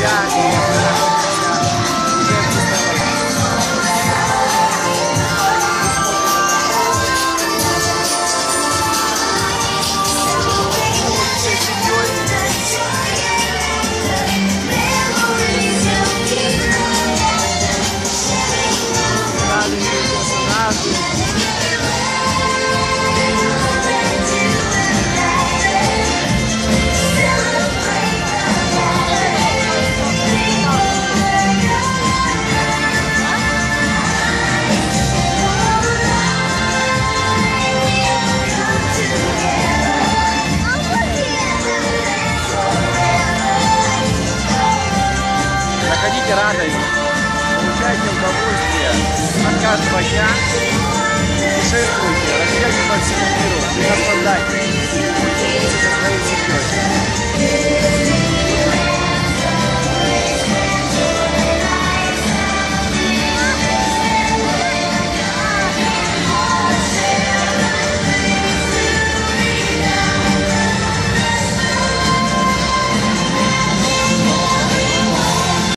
Yeah. Находите радость, получайте удовольствие. От каждого дня, путешествуйте, разъезжайте по всему миру. И наслаждайтесь.